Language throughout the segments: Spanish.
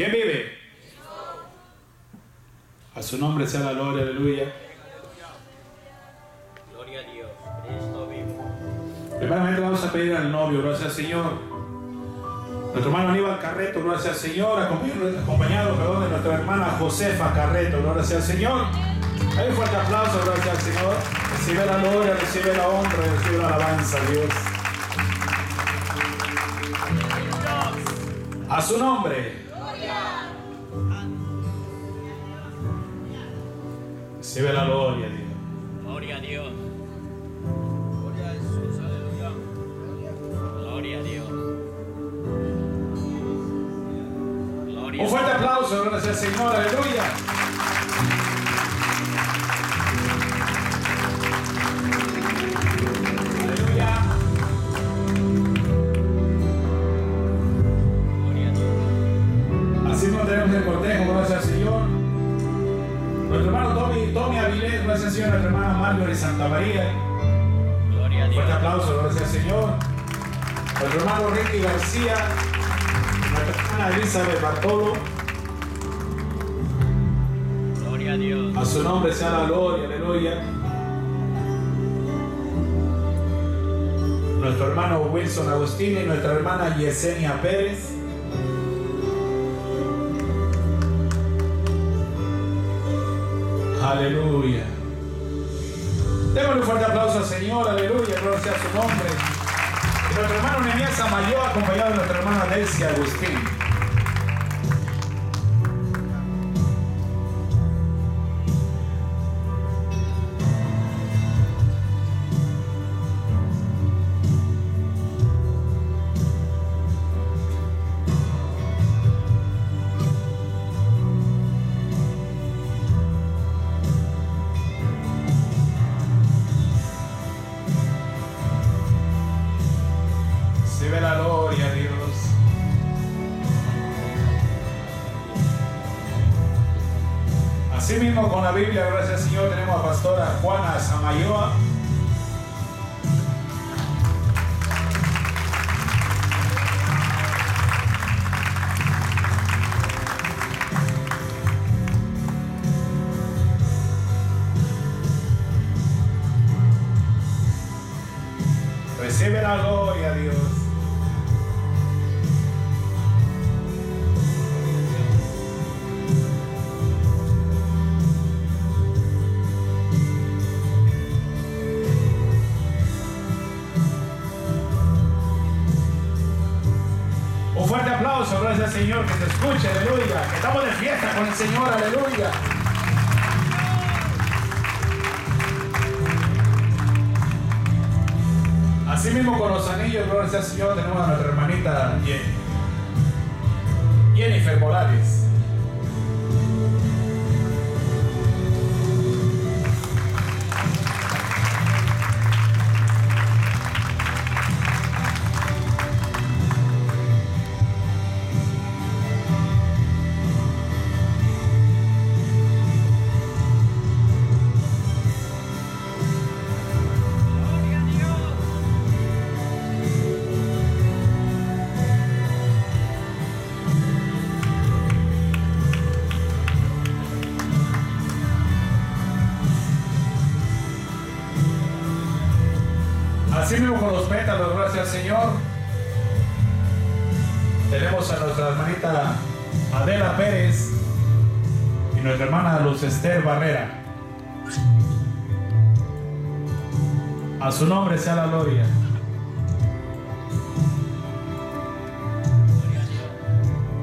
¿Quién vive? A su nombre sea la gloria, aleluya. Gloria a Dios. Cristo vive. Primeramente vamos a pedir al novio, gracias al Señor. Nuestro hermano Aníbal Carreto, gracias al Señor, acompañado, perdón, de nuestra hermana Josefa Carreto, gracias al Señor. Hay un fuerte aplauso, gracias al Señor. Recibe la gloria, recibe la honra, recibe la alabanza a Dios. A su nombre. Recibe la gloria, Dios. Gloria a Dios. Gloria a Jesús. Aleluya. Gloria a Dios. Gloria Un fuerte aplauso, gracias Señor. Aleluya. Tommy, Avilés, gracias al Señor, hermana Marjorie Santa María. Gloria a Un fuerte Dios. aplauso, gracias al Señor. Nuestro hermano Ricky García, nuestra hermana Elizabeth Bartolo. Gloria a Dios. A su nombre sea la gloria, aleluya. Nuestro hermano Wilson Agustín y nuestra hermana Yesenia Pérez. Aleluya. Démosle un fuerte aplauso al Señor, aleluya, gloria sea su nombre. Nuestro hermano Nehemías Amayo, acompañado de nuestra hermana Delcia Agustín. Biblia, gracias Señor, tenemos a Pastora Juana Samayoa. Señor, que se escuche, aleluya. Que estamos de fiesta con el Señor, aleluya. Así mismo con los anillos, gracias al Señor, tenemos a nuestra hermanita. Jennifer Morales. Los pétalos, gracias Señor. Tenemos a nuestra hermanita Adela Pérez y nuestra hermana Luz Esther Barrera. A su nombre sea la gloria.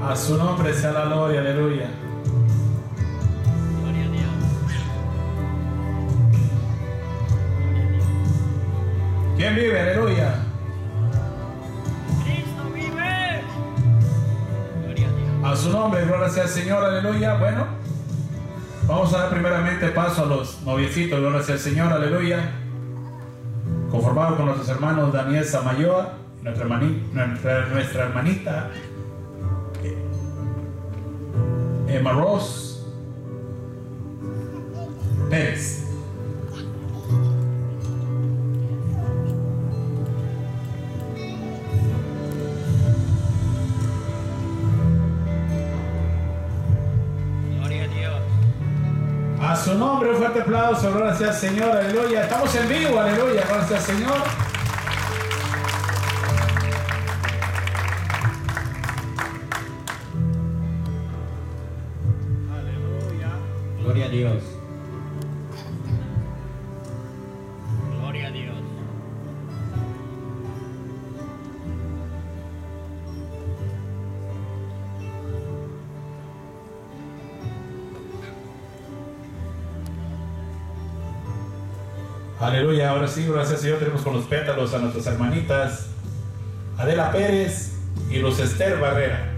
A su nombre sea la gloria, aleluya. ¿Quién vive? Aleluya. Cristo vive. Gloria a Dios. A su nombre, gloria sea al Señor, aleluya. Bueno, vamos a dar primeramente paso a los noviecitos, gloria sea al Señor, aleluya. Conformado con nuestros hermanos Daniel Samayoa, nuestra, nuestra, nuestra hermanita eh, Emma Ross Pérez. Fuerte aplauso, gloria sea al Señor, aleluya. Estamos en vivo, aleluya, gloria sea al Señor. Aleluya. Gloria a Dios. Aleluya, ahora sí, gracias Señor, tenemos con los pétalos a nuestras hermanitas Adela Pérez y los Esther Barrera.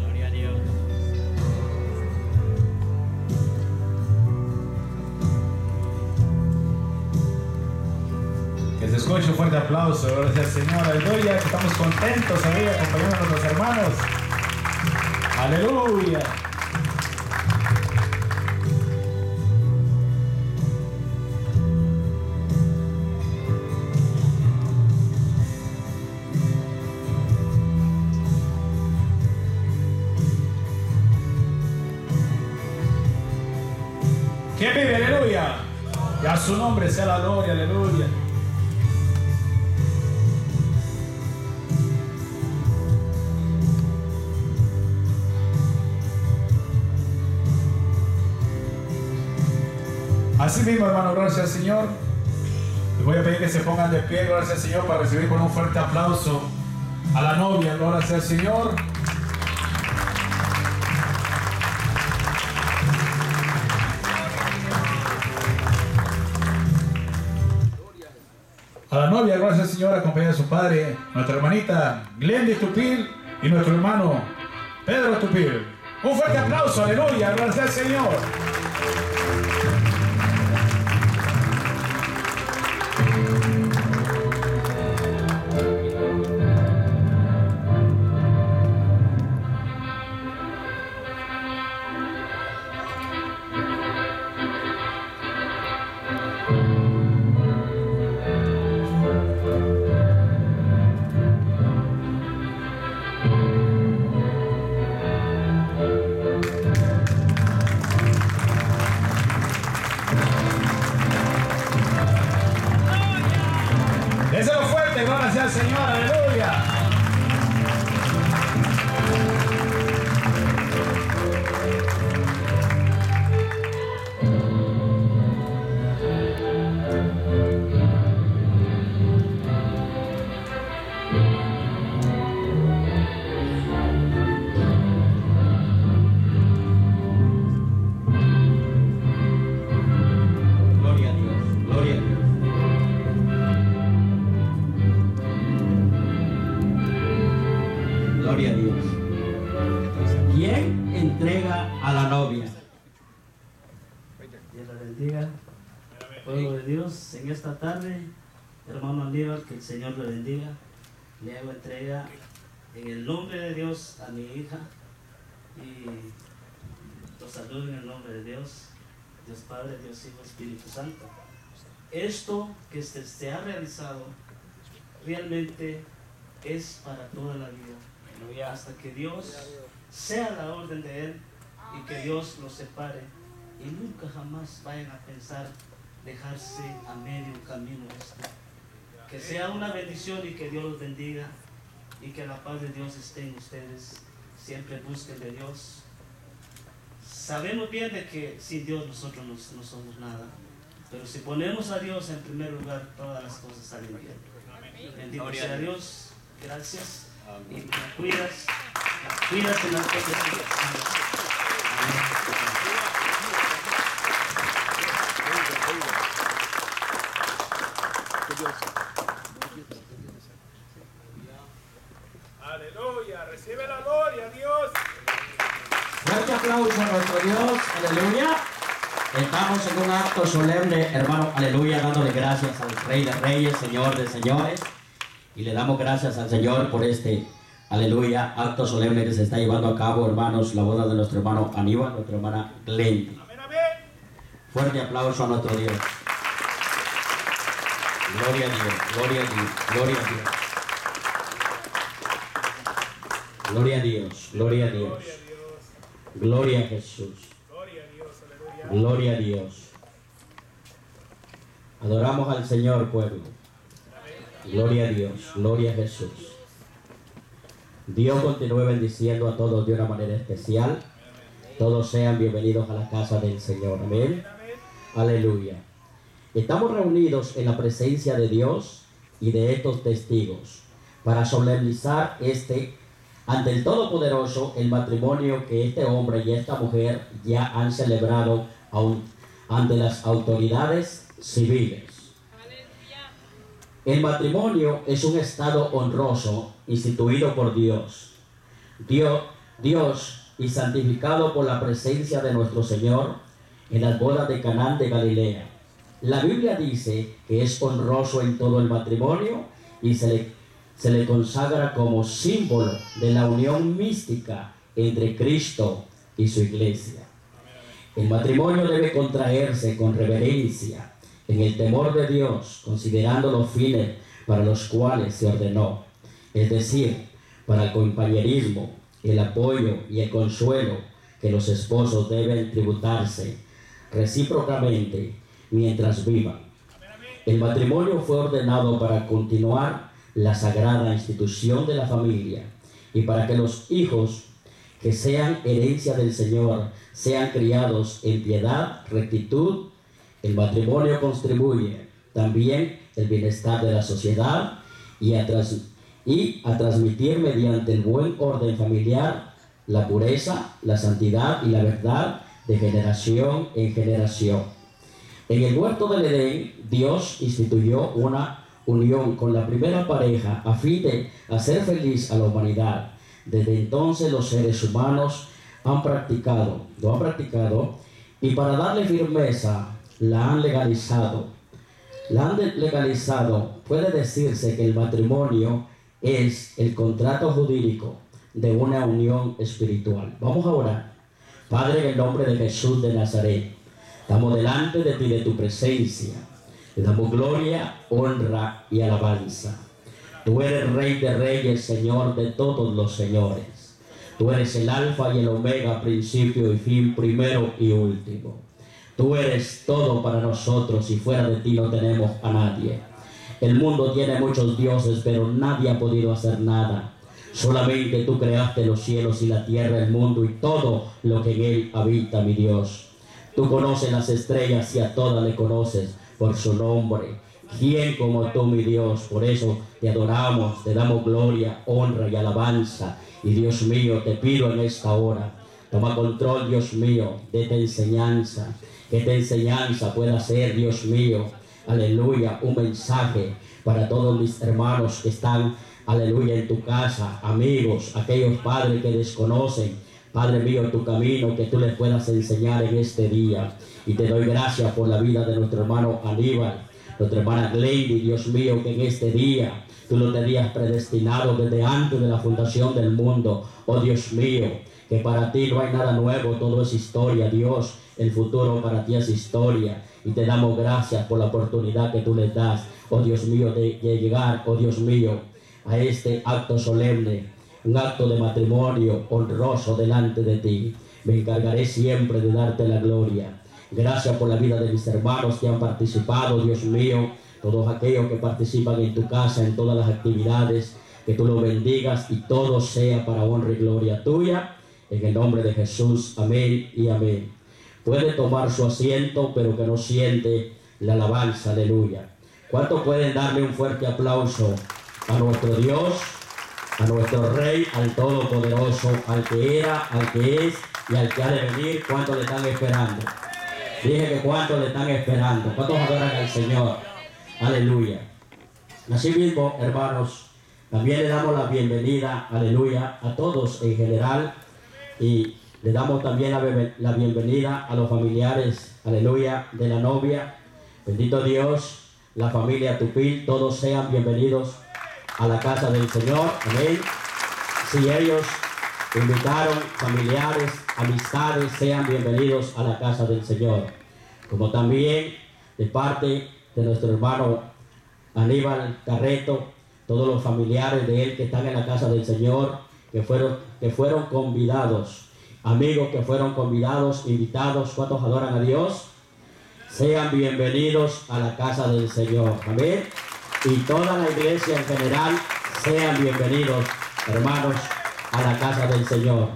Gloria a Dios. Que se escuche un fuerte aplauso, gracias Señor, aleluya, que estamos contentos ahí acompañando a nuestros hermanos. Aleluya. Su nombre sea la gloria, aleluya. Así mismo, hermano, gracias Señor. Les voy a pedir que se pongan de pie, gracias Señor, para recibir con un fuerte aplauso a la novia, gracias al Señor. Novia, gracias Señor, acompañada de su padre, nuestra hermanita Glendy Tupil y nuestro hermano Pedro Tupil. Un fuerte aplauso, aleluya, gracias Señor. Bendiga. Pueblo de Dios, en esta tarde, hermano Aníbal, que el Señor le bendiga. Le hago entrega en el nombre de Dios a mi hija y los saludo en el nombre de Dios, Dios Padre, Dios Hijo, Espíritu Santo. Esto que se, se ha realizado realmente es para toda la vida, hasta que Dios sea la orden de Él y que Dios los separe y nunca jamás vayan a pensar dejarse a medio camino esto. Que sea una bendición y que Dios los bendiga y que la paz de Dios esté en ustedes. Siempre busquen de Dios. Sabemos bien de que sin Dios nosotros no, no somos nada. Pero si ponemos a Dios en primer lugar, todas las cosas salen bien. Bendito sea Dios. Gracias. Y me cuidas. Cuídate las cosas. Aleluya, recibe la gloria, Dios. Fuerte aplauso a nuestro Dios, aleluya. Estamos en un acto solemne, hermano, aleluya, dándole gracias al Rey de Reyes, Señor de Señores. Y le damos gracias al Señor por este, aleluya, acto solemne que se está llevando a cabo, hermanos, la boda de nuestro hermano Aníbal, nuestra hermana amén. Fuerte aplauso a nuestro Dios. Gloria a Dios, gloria a Dios, gloria a Dios. Gloria a Dios, gloria a Dios. Gloria a Dios, Gloria a Jesús. gloria a Dios, aleluya. Gloria a Dios. Adoramos al Señor, pueblo. Gloria a Dios, gloria a Jesús. Dios continúe bendiciendo a todos de una manera especial. Todos sean bienvenidos a la casa del Señor. Amén. Aleluya. Estamos reunidos en la presencia de Dios y de estos testigos para solemnizar este ante el Todopoderoso el matrimonio que este hombre y esta mujer ya han celebrado aún ante las autoridades civiles. El matrimonio es un estado honroso instituido por Dios. Dios, Dios y santificado por la presencia de nuestro Señor en las bodas de Canaán de Galilea. La Biblia dice que es honroso en todo el matrimonio y se le, se le consagra como símbolo de la unión mística entre Cristo y su iglesia. El matrimonio debe contraerse con reverencia, en el temor de Dios, considerando los fines para los cuales se ordenó, es decir, para el compañerismo, el apoyo y el consuelo que los esposos deben tributarse recíprocamente mientras vivan. El matrimonio fue ordenado para continuar la sagrada institución de la familia y para que los hijos que sean herencia del Señor sean criados en piedad, rectitud. El matrimonio contribuye también el bienestar de la sociedad y a, transmitir mediante el buen orden familiar la pureza, la santidad y la verdad de generación en generación. En el huerto del Edén, Dios instituyó una unión con la primera pareja a fin de hacer feliz a la humanidad. Desde entonces los seres humanos han practicado, lo han practicado, y para darle firmeza la han legalizado. La han legalizado, puede decirse que el matrimonio es el contrato jurídico de una unión espiritual. Vamos a orar. Padre, en el nombre de Jesús de Nazaret, estamos delante de ti, de tu presencia. Le damos gloria, honra y alabanza. Tú eres Rey de Reyes, Señor de todos los señores. Tú eres el Alfa y el Omega, principio y fin, primero y último. Tú eres todo para nosotros y fuera de ti no tenemos a nadie. El mundo tiene muchos dioses, pero nadie ha podido hacer nada. Solamente tú creaste los cielos y la tierra, el mundo y todo lo que en él habita, mi Dios. Tú conoces las estrellas y a todas le conoces por su nombre. ¿Quién como tú, mi Dios? Por eso te adoramos, te damos gloria, honra y alabanza. Y Dios mío, te pido en esta hora, toma control, Dios mío, de esta enseñanza. Que esta enseñanza pueda ser, Dios mío, aleluya, un mensaje para todos mis hermanos que están aleluya, en tu casa, amigos, aquellos padres que desconocen, Padre mío, tu camino, que tú les puedas enseñar en este día. Y te doy gracias por la vida de nuestro hermano Aníbal, nuestra hermana Lady, Dios mío, que en este día tú lo tenías predestinado desde antes de la fundación del mundo. Oh Dios mío, que para ti no hay nada nuevo, todo es historia, Dios. El futuro para ti es historia. Y te damos gracias por la oportunidad que tú les das, oh Dios mío, de, llegar, oh Dios mío, a este acto solemne, un acto de matrimonio honroso delante de ti. Me encargaré siempre de darte la gloria. Gracias por la vida de mis hermanos que han participado, Dios mío, todos aquellos que participan en tu casa, en todas las actividades, que tú lo bendigas y todo sea para honra y gloria tuya. En el nombre de Jesús, amén y amén. Puede tomar su asiento, pero que no siente la alabanza, aleluya. ¿Cuántos pueden darle un fuerte aplauso a nuestro Dios, a nuestro Rey, al Todopoderoso, al que era, al que es y al que ha de venir. ¿Cuántos le están esperando? Dije que cuántos le están esperando. ¿Cuántos adoran al Señor? Aleluya. Así mismo, hermanos, también le damos la bienvenida, aleluya, a todos en general y le damos también la, bienvenida a los familiares, aleluya, de la novia. Bendito Dios, la familia Tupil, todos sean bienvenidos a la casa del Señor. Amén. Si ellos invitaron familiares, amistades, sean bienvenidos a la casa del Señor. Como también de parte de nuestro hermano Aníbal Carreto, todos los familiares de él que están en la casa del Señor, que fueron, que fueron convidados amigos que fueron convidados, invitados, ¿cuántos adoran a Dios? Sean bienvenidos a la casa del Señor. Amén. Y toda la iglesia en general, sean bienvenidos, hermanos, a la casa del Señor.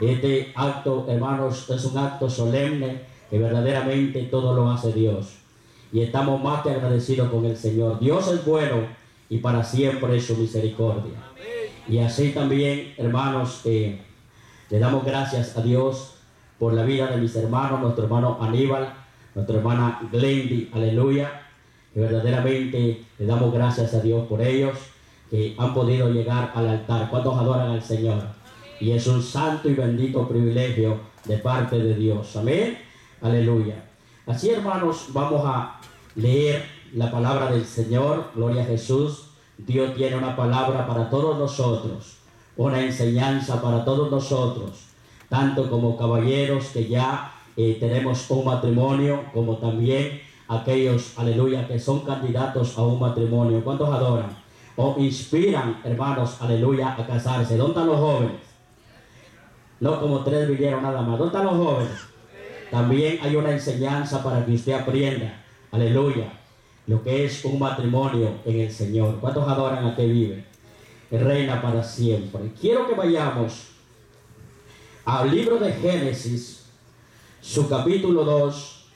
Este acto, hermanos, es un acto solemne que verdaderamente todo lo hace Dios. Y estamos más que agradecidos con el Señor. Dios es bueno y para siempre es su misericordia. Y así también, hermanos, eh, le damos gracias a Dios por la vida de mis hermanos, nuestro hermano Aníbal, nuestra hermana Glendy, aleluya. Que verdaderamente le damos gracias a Dios por ellos que han podido llegar al altar. ¿Cuántos adoran al Señor? Y es un santo y bendito privilegio de parte de Dios. Amén. Aleluya. Así hermanos, vamos a leer la palabra del Señor. Gloria a Jesús. Dios tiene una palabra para todos nosotros. Una enseñanza para todos nosotros. Tanto como caballeros que ya eh, tenemos un matrimonio, como también aquellos, aleluya, que son candidatos a un matrimonio. ¿Cuántos adoran? O inspiran, hermanos, aleluya, a casarse. ¿Dónde están los jóvenes? No como tres vinieron nada más. ¿Dónde están los jóvenes? También hay una enseñanza para que usted aprenda, aleluya, lo que es un matrimonio en el Señor. ¿Cuántos adoran a que vive? Reina para siempre. Quiero que vayamos al libro de Génesis, su capítulo 2,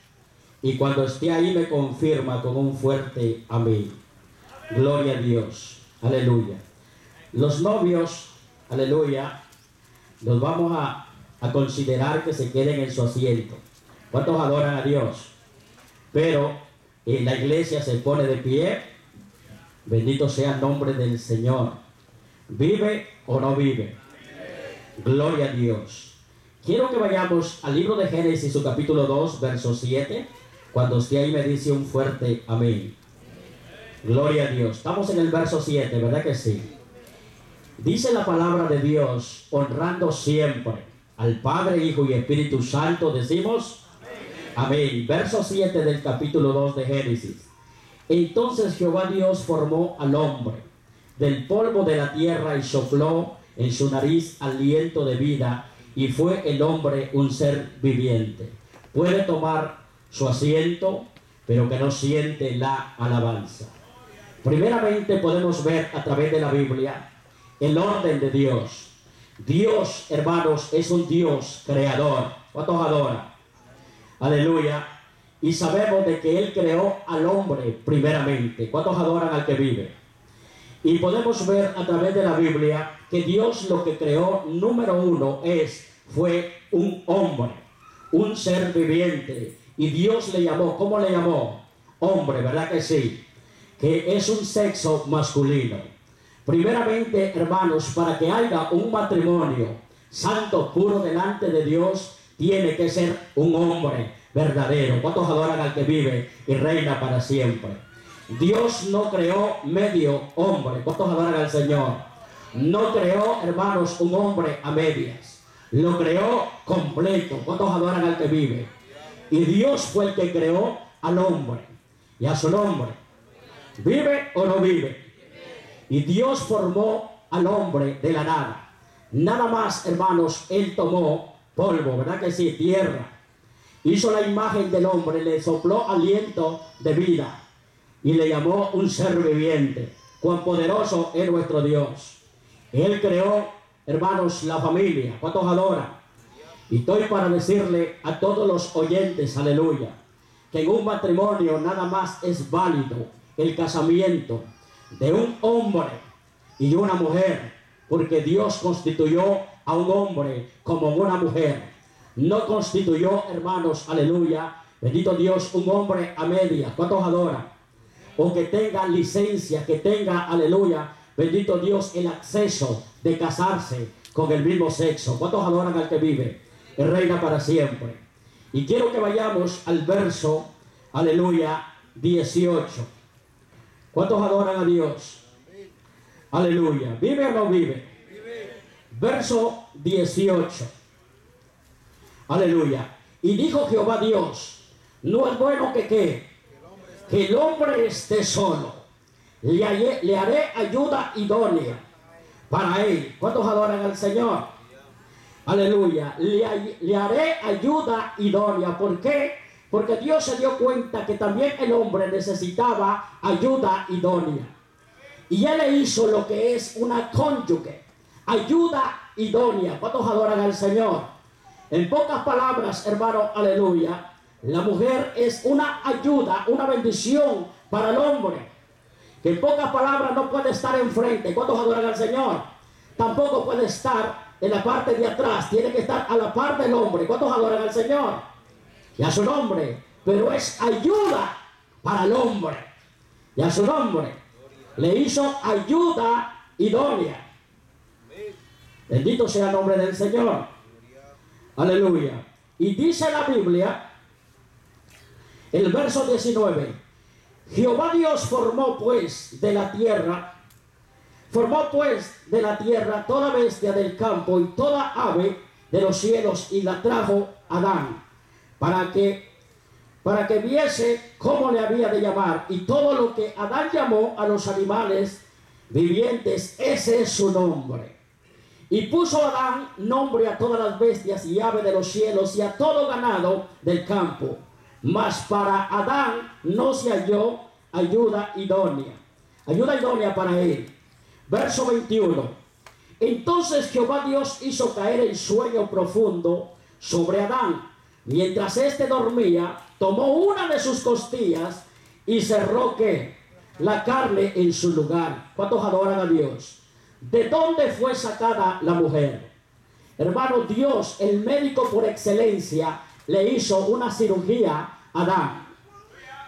y cuando esté ahí me confirma con un fuerte amén. Gloria a Dios. Aleluya. Los novios, aleluya, los vamos a, a considerar que se queden en su asiento. ¿Cuántos adoran a Dios? Pero en la iglesia se pone de pie. Bendito sea el nombre del Señor. ¿Vive o no vive? Gloria a Dios. Quiero que vayamos al libro de Génesis, su capítulo 2, verso 7. Cuando usted ahí me dice un fuerte amén. Gloria a Dios. Estamos en el verso 7, ¿verdad que sí? Dice la palabra de Dios, honrando siempre al Padre, Hijo y Espíritu Santo, decimos, amén. Verso 7 del capítulo 2 de Génesis. Entonces Jehová Dios formó al hombre del polvo de la tierra y sopló en su nariz aliento de vida y fue el hombre un ser viviente. Puede tomar su asiento, pero que no siente la alabanza. Primeramente podemos ver a través de la Biblia el orden de Dios. Dios, hermanos, es un Dios creador. ¿Cuántos adoran? Aleluya. Y sabemos de que Él creó al hombre primeramente. ¿Cuántos adoran al que vive? Y podemos ver a través de la Biblia que Dios lo que creó, número uno, es, fue un hombre, un ser viviente. Y Dios le llamó, ¿cómo le llamó? Hombre, ¿verdad que sí? Que es un sexo masculino. Primeramente, hermanos, para que haya un matrimonio santo, puro delante de Dios, tiene que ser un hombre verdadero. ¿Cuántos adoran al que vive y reina para siempre? Dios no creó medio hombre. ¿Cuántos adoran al Señor? No creó, hermanos, un hombre a medias. Lo creó completo. ¿Cuántos adoran al que vive? Y Dios fue el que creó al hombre y a su nombre. ¿Vive o no vive? Y Dios formó al hombre de la nada. Nada más, hermanos, Él tomó polvo, ¿verdad que sí? Tierra. Hizo la imagen del hombre, le sopló aliento de vida y le llamó un ser viviente. Cuán poderoso es nuestro Dios. Él creó, hermanos, la familia. ¿Cuántos adoran? Y estoy para decirle a todos los oyentes, aleluya, que en un matrimonio nada más es válido el casamiento de un hombre y una mujer, porque Dios constituyó a un hombre como una mujer. No constituyó, hermanos, aleluya, bendito Dios, un hombre a media. ¿Cuántos adoran? O que tenga licencia, que tenga, aleluya, bendito Dios, el acceso de casarse con el mismo sexo. ¿Cuántos adoran al que vive? Reina para siempre. Y quiero que vayamos al verso, aleluya, 18. ¿Cuántos adoran a Dios? Aleluya. ¿Vive o no vive? Verso 18. Aleluya. Y dijo Jehová Dios, no es bueno que qué, que el hombre esté solo. Le haré, le haré ayuda idónea para él. ¿Cuántos adoran al Señor? aleluya, le, le haré ayuda idónea. ¿Por qué? Porque Dios se dio cuenta que también el hombre necesitaba ayuda idónea. Y Él le hizo lo que es una cónyuge, ayuda idónea. ¿Cuántos adoran al Señor? En pocas palabras, hermano, aleluya, la mujer es una ayuda, una bendición para el hombre. Que en pocas palabras no puede estar enfrente. ¿Cuántos adoran al Señor? Tampoco puede estar en la parte de atrás. Tiene que estar a la par del hombre. ¿Cuántos adoran al Señor? Y a su nombre. Pero es ayuda para el hombre. Y a su nombre. Le hizo ayuda idónea. Bendito sea el nombre del Señor. Aleluya. Y dice la Biblia, el verso 19, Jehová Dios formó pues de la tierra, formó pues de la tierra toda bestia del campo y toda ave de los cielos y la trajo a Adán, para que para que viese cómo le había de llamar. Y todo lo que Adán llamó a los animales vivientes, ese es su nombre. Y puso Adán nombre a todas las bestias y aves de los cielos y a todo ganado del campo. Mas para Adán no se halló ayuda idónea. Ayuda idónea para él. Verso 21. Entonces Jehová Dios hizo caer el sueño profundo sobre Adán. Mientras éste dormía, tomó una de sus costillas y cerró que la carne en su lugar. ¿Cuántos adoran a Dios? ¿De dónde fue sacada la mujer? Hermano, Dios, el médico por excelencia, le hizo una cirugía a Adán.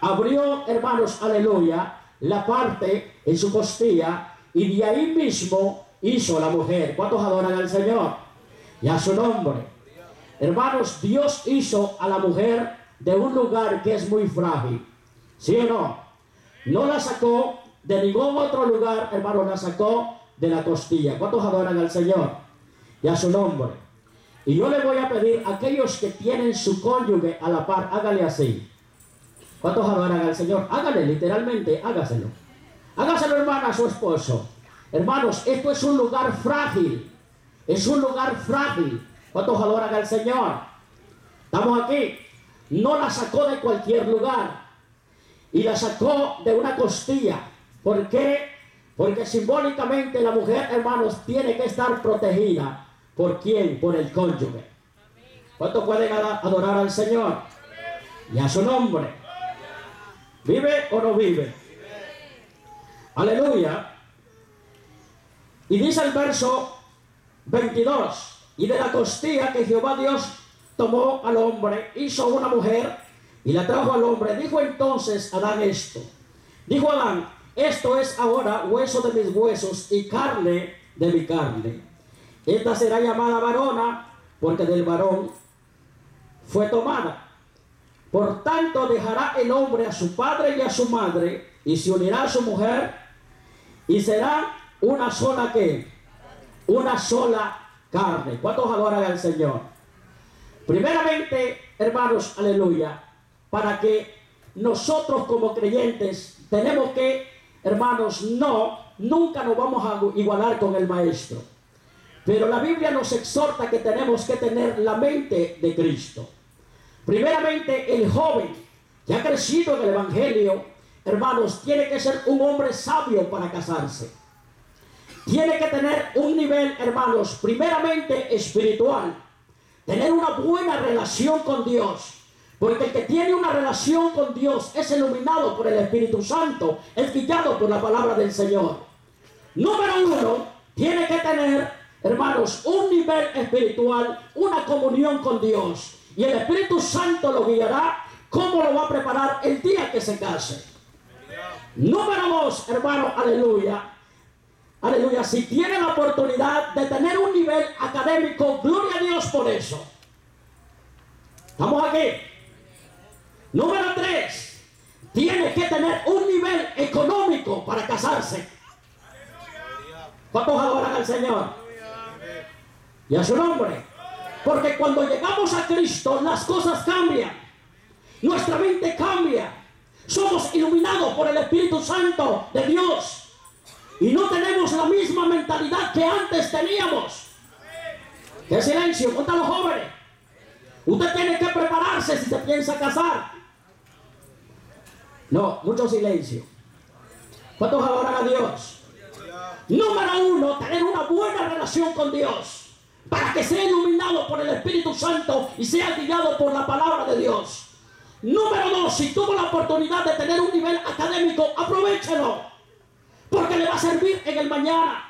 Abrió, hermanos, aleluya, la parte en su costilla y de ahí mismo hizo la mujer. ¿Cuántos adoran al Señor? Y a su nombre. Hermanos, Dios hizo a la mujer de un lugar que es muy frágil. ¿Sí o no? No la sacó de ningún otro lugar, hermanos, la sacó de la costilla. ¿Cuántos adoran al Señor? Y a su nombre. Y yo le voy a pedir a aquellos que tienen su cónyuge a la par, hágale así. ¿Cuántos adoran al Señor? Hágale, literalmente, hágaselo. Hágaselo, hermana, a su esposo. Hermanos, esto es un lugar frágil. Es un lugar frágil. ¿Cuántos adoran al Señor? Estamos aquí. No la sacó de cualquier lugar. Y la sacó de una costilla. ¿Por qué? Porque simbólicamente la mujer, hermanos, tiene que estar protegida. ¿Por quién? Por el cónyuge. ¿Cuántos pueden adorar al Señor? Y a su nombre. ¿Vive o no vive? Aleluya. Y dice el verso 22. Y de la costilla que Jehová Dios tomó al hombre, hizo una mujer y la trajo al hombre. Dijo entonces Adán esto. Dijo Adán, esto es ahora hueso de mis huesos y carne de mi carne. Esta será llamada varona porque del varón fue tomada. Por tanto dejará el hombre a su padre y a su madre y se unirá a su mujer y será una sola que una sola carne. ¿Cuántos adoran al Señor? Primeramente, hermanos, aleluya, para que nosotros como creyentes tenemos que Hermanos, no, nunca nos vamos a igualar con el Maestro. Pero la Biblia nos exhorta que tenemos que tener la mente de Cristo. Primeramente, el joven que ha crecido en el Evangelio, hermanos, tiene que ser un hombre sabio para casarse. Tiene que tener un nivel, hermanos, primeramente espiritual. Tener una buena relación con Dios. Porque el que tiene una relación con Dios es iluminado por el Espíritu Santo, es guiado por la palabra del Señor. Número uno, tiene que tener, hermanos, un nivel espiritual, una comunión con Dios. Y el Espíritu Santo lo guiará cómo lo va a preparar el día que se case. Número dos, hermano, aleluya. Aleluya, si tiene la oportunidad de tener un nivel académico, gloria a Dios por eso. Estamos aquí. Número tres, tiene que tener un nivel económico para casarse. ¿Cuántos adoran al Señor? Y a su nombre. Porque cuando llegamos a Cristo las cosas cambian. Nuestra mente cambia. Somos iluminados por el Espíritu Santo de Dios. Y no tenemos la misma mentalidad que antes teníamos. ¿Qué silencio? ¿Cuántos los jóvenes? Usted tiene que prepararse si se piensa casar. No, mucho silencio. ¿Cuántos adoran a Dios? Número uno, tener una buena relación con Dios. Para que sea iluminado por el Espíritu Santo y sea guiado por la palabra de Dios. Número dos, si tuvo la oportunidad de tener un nivel académico, aprovechelo. Porque le va a servir en el mañana.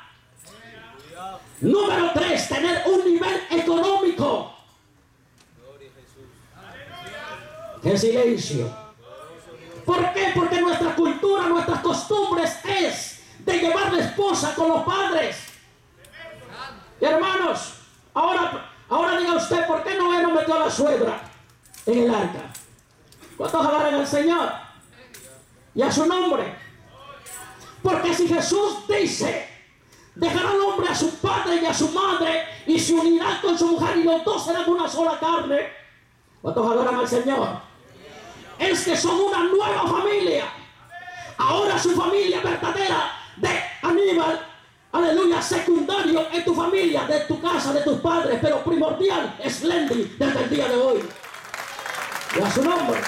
Número tres, tener un nivel económico. ¡Qué silencio! ¿Por qué? Porque nuestra cultura, nuestras costumbres es de llevar la esposa con los padres. hermanos, ahora, ahora diga usted, ¿por qué Noé no metió a la suegra en el arca? ¿Cuántos agarran al Señor? Y a su nombre. Porque si Jesús dice, dejará al hombre a su padre y a su madre y se unirá con su mujer y los dos serán una sola carne. ¿Cuántos adoran al Señor? Es que son una nueva familia. Ahora su familia verdadera de Aníbal, aleluya, secundario en tu familia, de tu casa, de tus padres, pero primordial es Lendy desde el día de hoy. Y a su nombre.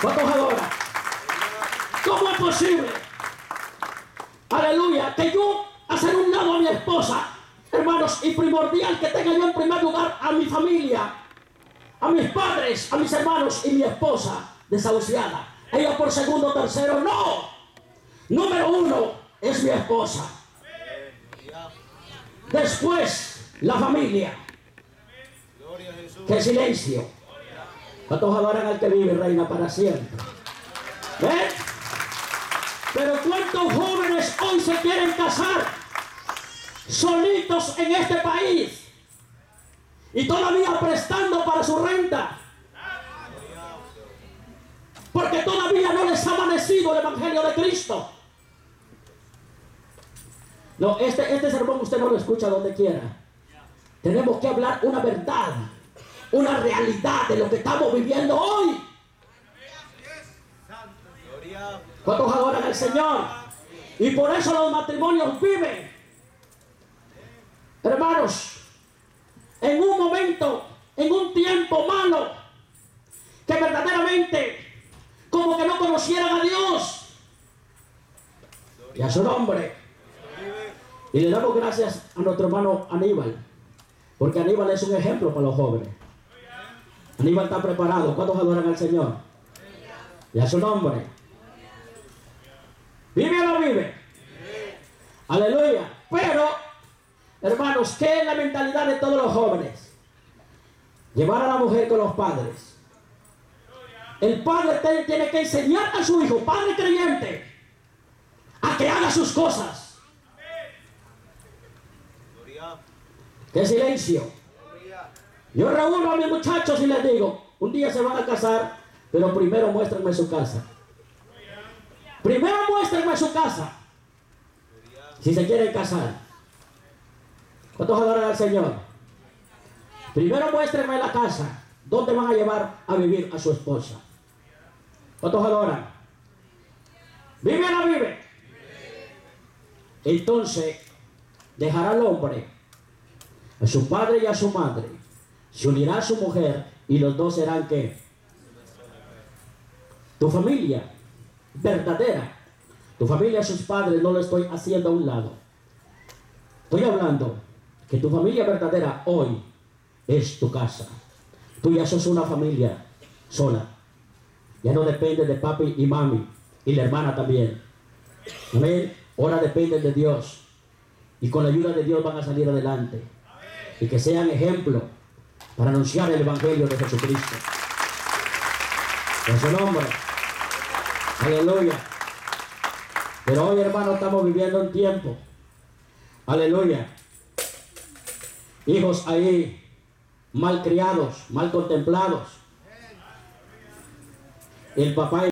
¿Cuántos adoran? ¿Cómo es posible? Aleluya, que yo hacer un lado a mi esposa, hermanos, y primordial que tenga yo en primer lugar a mi familia, a mis padres, a mis hermanos y mi esposa desahuciada. Ella por segundo, tercero, no. Número uno es mi esposa. Después, la familia. Qué silencio. ¿Cuántos adoran al que vive, reina, para siempre? ¿Ven? Pero ¿cuántos jóvenes hoy se quieren casar solitos en este país? Y todavía prestando para su renta. Porque todavía no les ha amanecido el Evangelio de Cristo. No, este, este sermón usted no lo escucha donde quiera. Tenemos que hablar una verdad, una realidad de lo que estamos viviendo hoy. ¿Cuántos adoran al Señor? Y por eso los matrimonios viven. Hermanos, en un momento, en un tiempo malo, que verdaderamente como que no conocieran a Dios y a su nombre. Y le damos gracias a nuestro hermano Aníbal, porque Aníbal es un ejemplo para los jóvenes. Aníbal está preparado. ¿Cuántos adoran al Señor? Y a su nombre. ¿Vive o no vive? Aleluya. Pero Hermanos, ¿qué es la mentalidad de todos los jóvenes? Llevar a la mujer con los padres. El padre tiene que enseñar a su hijo, padre creyente, a que haga sus cosas. ¡Qué silencio! Yo reúno a mis muchachos y les digo, un día se van a casar, pero primero muéstrenme su casa. Primero muéstrenme su casa. Si se quieren casar. ¿Cuántos adoran al Señor? Primero muéstrenme la casa. ¿Dónde van a llevar a vivir a su esposa? ¿Cuántos adoran? ¿Vive o no vive? Entonces, dejará al hombre, a su padre y a su madre, se unirá a su mujer y los dos serán qué? Tu familia verdadera. Tu familia, sus padres, no lo estoy haciendo a un lado. Estoy hablando que tu familia verdadera hoy es tu casa. Tú ya sos una familia sola. Ya no depende de papi y mami y la hermana también. Amén. Ahora dependen de Dios. Y con la ayuda de Dios van a salir adelante. Y que sean ejemplo para anunciar el Evangelio de Jesucristo. En su nombre. Aleluya. Pero hoy, hermano, estamos viviendo un tiempo. Aleluya hijos ahí mal criados, mal contemplados. El papá